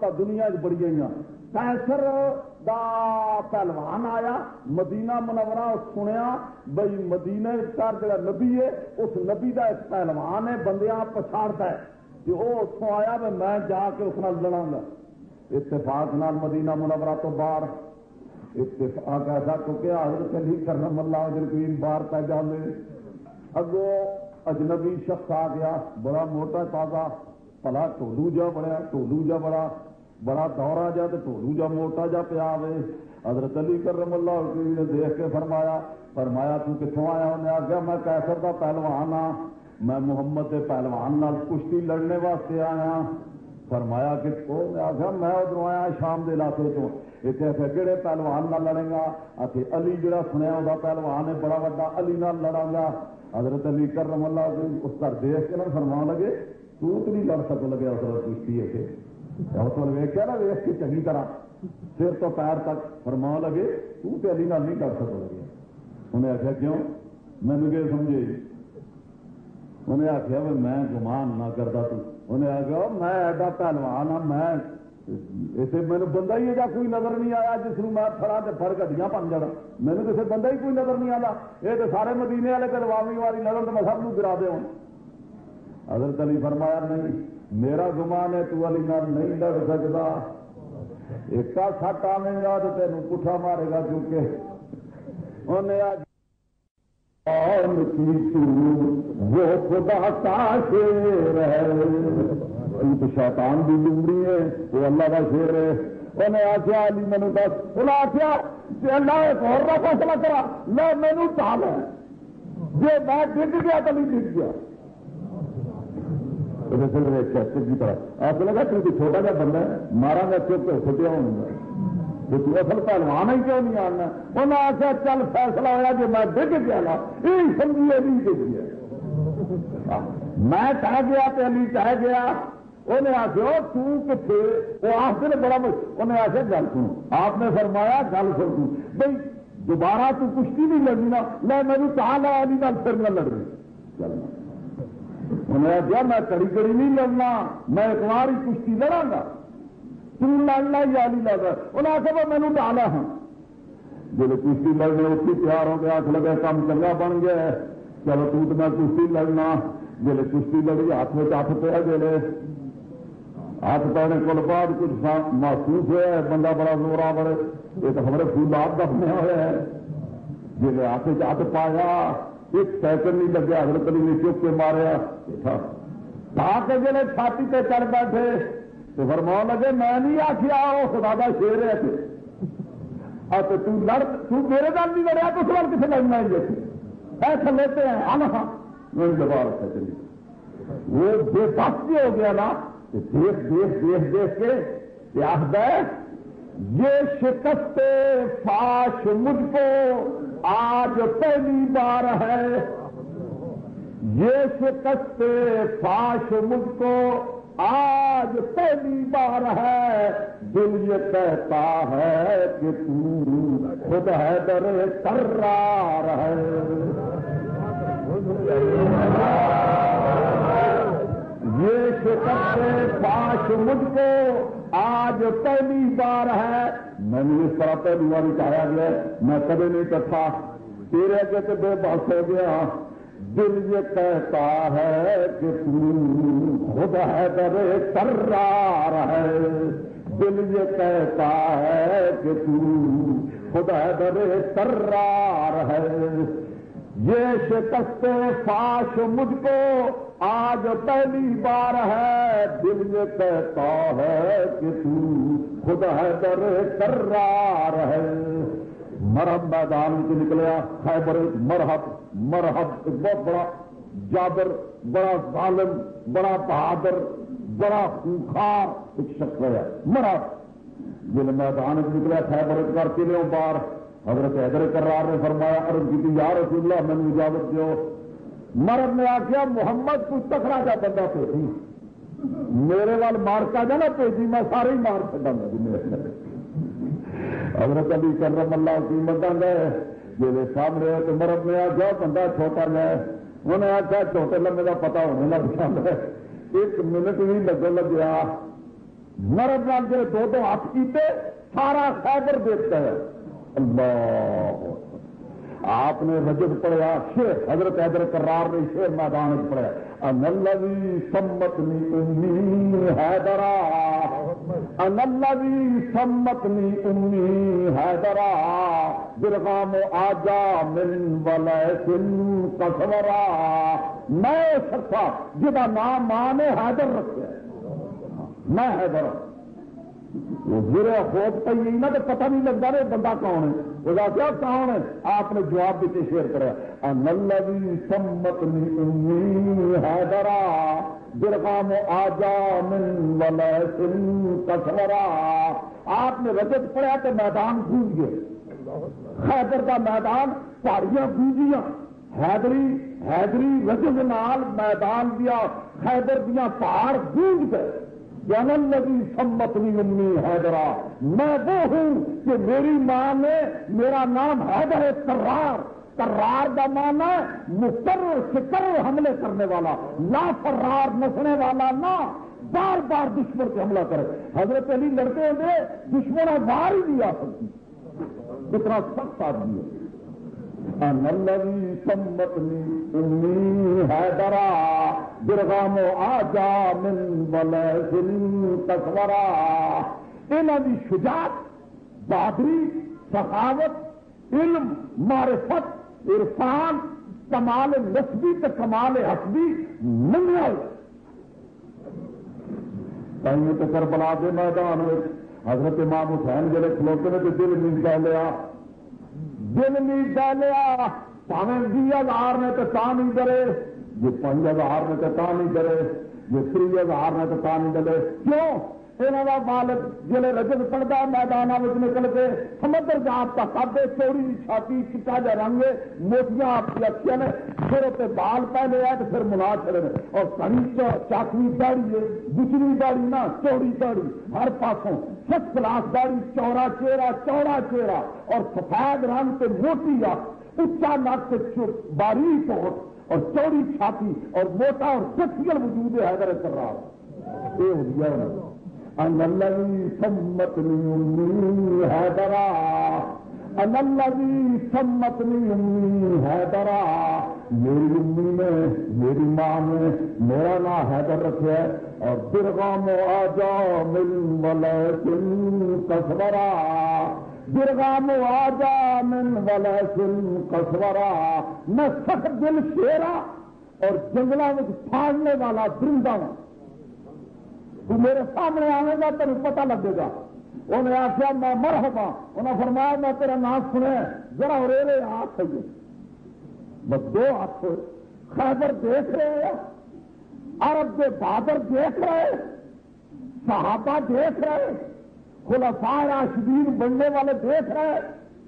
شہادت دنیا چ بڑی گئی کیسر دا پہلوان آیا، مدینہ منورہ سنیا، بھائی مدینہ کر جا نبی ہے، اس نبی دا ایک پہلوان ہے، بندیاں پچھاڑتا ہے۔ کہ وہ اتوں آیا بھی میں جا کے اس نال لڑا گا۔ اتفاق نال مدینہ منورہ تو باہر۔ اتفاق ایسا کیونکہ حضرت علی کرم اللہ جل باہر پہ جانے اگو اجنبی شخص آ گیا، بڑا موٹا تازہ، پلا ٹولو جا بڑا، ٹولو جا بڑا۔ بڑا دورا جا تو ٹولو جا موٹا جا پیا آئے حضرت علی کرم اللہ نے دیکھ کے فرمایا فرمایا، تو کتوں آیا انہیں آگیا میں کیسر کا پہلوان ہاں۔ میں محمد کے پہلوان نال کشتی لڑنے واسطے آیا ہاں۔ فرمایا کہ آخیا میں ادھر آیا ہاں شام کے علاقے چ اتنے آخر کہڑے پہلوان نہ لڑے گا؟ آتے علی جڑا سنیا وہ پہلوان ہے، بڑا وا علی نال لڑا گا۔ حضرت علی کرم اللہ اس کا دیکھ کے نہ فرما لگے، تو نہیں لڑ سک لگے اس کشتی ہے اس ویکیا نا ویس کے چنگی طرح۔ سر تو پیر تک فرما لگے، تو تے علی نال نہیں لڑ سک لگے انہیں آخیا، کیوں؟ مینو کہ سمجھے؟ انہیں آخیا میں گمان نہ کرتا تو۔ انہیں آخیا میں ایڈا پہلوان ہاں میں اسے مینو بندہ ہی جا کوئی نظر نہیں آیا، جس میں فڑا تو فر گڈیاں بن جانا مینو کسی بندہ ہی کوئی نظر نہیں آتا یہ تو سارے مدینے والے کروامی والی نظر تو میں سب کو گرا دوں حضرت علی فرمایا، نہیں میرا گمان ہے تو علی نال نہیں لڑ سکتا۔ ایک سٹ آئے گا تو تین پٹھا مارے گا کیونکہ انہیں آج وہ خدا کا شیر ہے تو شیطان بھی لومڑی ہے، وہ اللہ کا شیر ہے۔ انہیں آخیا، علی مینو دس۔ انہیں آخیا اللہ ایک اور کا فیصلہ کرا میں مینو ڈال ہے۔ جی میں ڈگ گیا تو نہیں ڈگ گیا۔ چنگی طرح۔ آپ کو لگا کیونکہ چھوٹا جا بندہ ہے، مارا گا چپ کے چھٹیا ہوں گا۔ تو تو اصل پہلوان ہی کیوں نہیں آنا؟ انہیں آخیا، چل فیصلہ ہوا جی میں ڈگ گیا نا یہ سمجھیے نہیں ڈگ گیا میں چاہ گیا تو علی چاہ گیا۔ انہیں آخیا کتنے وہ آخر بڑا انہیں آخیا، گل سن آپ نے فرمایا، گل سن بھائی دوبارہ تو کشتی نہیں لڑنی نا میں میرے کہا لایا نہیں گل پھر نہ لڑ رہی چلنا انہیں آخیا میں کڑی کڑی نہیں لڑنا، میں ایک بار ہی کشتی لڑا گا تم لڑنا یا نہیں لڑ انہیں آخیا میں مینو ڈالا ہاں۔ جب کشتی لڑنے اس کی تیار ہو گیا آخ لگا، کام چنگا بن گیا چلو تو میں کشتی لڑنا۔ جب کشتی لڑی، ہاتھ میں ہاتھ پہ جڑے ہاتھ پانے کو بعد کچھ محسوس ہوا ہے، بندہ بڑا زورا بڑے۔ یہ تو ہمارے فولاد دفنے ہوئے ہیں جی ہاتھ ہاتھ پایا ایک سیکنڈ نہیں لگیا حضرت علی نے چپ کے ماریا۔ تا کے جلے چھاتی پہ چڑھ بیٹھے۔ تو فرما لگے، میں نہیں آخیا وہ خدا کا شیر ہے تو لڑ، تو میرے گل نہیں لڑیا، تو سوال کسی لڑنا ہی جیسے ایسے لیتے ہیں ہاں ہاں۔ میں دبا رکھا چلی وہ بے بس جو ہو گیا نا دیکھ دیکھ دیکھ دیکھ کے ہے، یہ شکست فاش مجھ کو آج پہلی بار ہے۔ یہ شکست فاش مجھ کو آج پہلی بار ہے۔ دل یہ کہتا ہے کہ تو خود ہے در کرار ہے یہ شکست مجھ کو آج پہلی بار ہے، میں نے اس طرح پہلی بار کہا گیا میں کبھی نہیں کہا تیرے کے تو بے بس ہو گیا۔ دل یہ کہتا ہے کہ تو خود ہے در کرار ہے۔ دل یہ کہتا ہے کہ تو خود ہے در کرار ہے۔ یہ شکست فاش مجھ کو آج پہلی بار ہے، دل یہ کہتا ہے کہ تو خود ہے در کرار ہے۔ مرحب میدان سے نکلیا خیبر مرحب مرحب ایک بہت بڑا جابر بڑا ظالم، بڑا بہادر، بڑا خوخار ایک شخص ہے۔ مرحب۔ جن میدان سے نکلیا خیبر کر کے لو بار حضرت حیدر کرار نے فرمایا ارد کی جی یا رسول اللہ میں اجازت دو مرد نے آخیا محمد کو تکڑا جا بندہ پیسی میرے وال مارکا جا نا پیسی میں سارے ہی مار چاہا گا حضرت علی کرم اللہ قیمت گئے جی سامنے تو مرد نے آخیا بندہ چھوٹا گئے انہیں آخیا چھوٹے لمبے کا پتا ہونے لگ جاتا ہے۔ ایک منٹ بھی لگن لگیا۔ مرد نال جی دو دو ہاتھ کیتے، سارا خیبر دیکھتا ہے۔ اللہ آپ نے رجب پڑھیا شیر حضرت حیدر کرار نے شیر میدان پڑھیا۔ انلوی سمت نی امی حیدرا۔ انلوی سمت نی امی حیدرا۔ برغام آجا من ولیسن کسورا میں سکتا جہاں نام ماں نے حیدر رکھا میں حیدر ہوں۔ میرے خوف پہ نہ تو پتہ نہیں لگتا رہے بندہ کون ہے۔ وہ کیا کون ہے؟ آپ نے جواب دیتے شیئر کرا۔ نلوی سمت حیدرا برغام آجا من ولیسن کسورا۔ آپ نے رجت پڑھا تو میدان گونج گئے۔ خیبر کا میدان پہاڑیاں گونجیاں۔ حیدری حیدری رجت نال میدان دیا خیبر دیا پہاڑ گونج گئے۔ یعنی جنل لگی سمت امی حیدرا۔ میں وہ ہوں کہ میری ماں نے میرا نام حیدر کرار۔ کرار کا مانا مقرر سکر حملے کرنے والا۔ لا فرار نسنے والا، نہ بار بار دشمن سے حملہ کرے۔ حضرت علی لڑتے ہوئے دشمن بار ہی نہیں آ سکتی۔ اتنا سخت آدمی ہے۔ نلوی سمتنی امی حیدرا برغام آجا من ولیسن تصورا انہوں کی شجاعت بہادری سخاوت، علم، معرفت، عرفان، کمال نسبی تو کمال حسبی منگا کہیں تو کربلا کے میدان حضرت امام حسین جڑے کھلوتے نے تو دل نہیں کہہ لیا دل نہیں ڈا لیا پاوے بھی ہزار نے تو تا نہیں کرے جی پانچ ہزار نے تو تا نہیں کرے جی تری ہزار نے تو تا نہیں کرے کیوں؟ یہاں کا مالک جلے رجب پڑتا میدان نکل کے سمندر جات کا کدے چوڑی چھاتی چٹا جا رنگ موٹیاں آپ کی اچھے نے پھر اتنے بال پہلے ہے تو پھر ملا چڑے اور کڑی چاکوی داڑی ہے بچری داڑی نہ، چوڑی داڑی ہر پاسوں سچ کلاس داڑی چورا چہرہ چوڑا چہرہ۔ اور سفید رنگ سے موٹی آ اچا نک باریک ہو۔ اور چوڑی چھاتی اور موٹا اور سچل وجود ہے، حیدر کر رہا یہ ہو گیا۔ انلوی سمت امی حیدرا انلوی سمت امی حیدرا میری امی نے، میری ماں نے، میرا نام حیدر رکھا ہے اور درگام آجا مل مل کسورا. درگام آجا من ولا سن کسورا. میں سخت دل شیرا اور جنگلوں میں پھاڑنے والا درندہ ہوں۔ تو میرے سامنے آئے گا تین پتا لگے گا۔ انہیں آخیا، میں مر ہوا انہیں فرمایا، میں تیرا نام سنیا ذرا رے ہاتھ ہوئے بس دو ہاتھ خیبر دیکھ رہے ہیں عرب کے بہادر دیکھ رہے صحابہ دیکھ رہے خلفاء راشدین بننے والے دیکھ رہے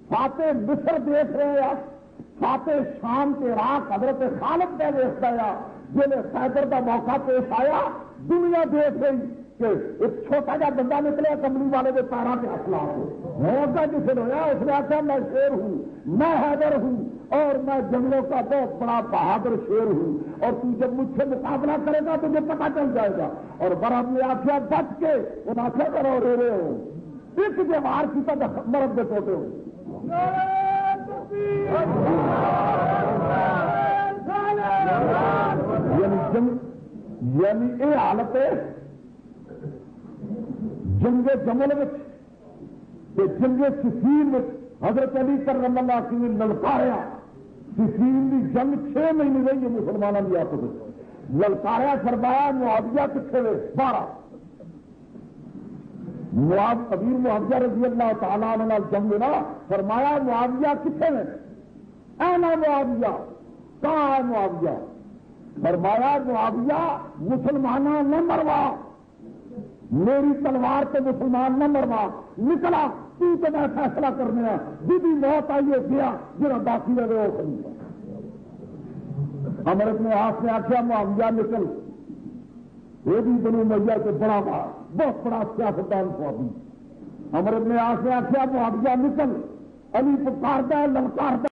فاتح مصر دیکھ رہے ہیں فاتح شام کے راہ حضرت خالد کا دیکھتا ہے جنہیں خیبر کا موقع پیش آیا، دنیا دیکھ رہی کہ ایک چھوٹا جا بندہ نکلے کملی والے کے پیروں کے ہاتھ لا موقع جسے ہوا اس نے آخر میں شیر ہوں، میں حیدر ہوں اور میں جنگلوں کا بہت بڑا بہادر شیر ہوں۔ اور تو جب مجھ سے مقابلہ کرے گا تو پتا چل جائے گا۔ اور برف نے آخیا بچ کے وہ آخیا کرو رے رے ہو۔ ایک جوار کی طرح مرد کے ٹوٹے ہو یعنی جنگ یعنی یہ حالت ہے، جنگ جمل جنگ سفیر حضرت علی کر رم اللہ کی للکاریا سفیر کی جنگ چھ مہینے رہی ہے مسلمانوں کی آپس للکاریا فرمایا معاویہ کتنے بارہ۔ معاف ابیر معاویہ رضی اللہ تعالیٰ جنگ نا فرمایا معاویہ کتنے اینا معاویہ، کہاں ہے معاویہ؟ فرمایا معاویہ مسلمانوں نہ مروا۔ میری تلوار سے مسلمان نہ مروا۔ نکلا، تو میں فیصلہ کرنے جی موت آئیے گیا جا باقی رہے وہ امرت نے آپ نے آخیا معاویہ نکل۔ یہ بھی بنو میا کے بڑا بہت بڑا سیاستدان کو امرت نے آپ نے آخیا معاویہ نکل۔ علی پکارتا ہے للکارتا